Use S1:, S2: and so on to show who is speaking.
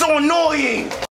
S1: so annoying.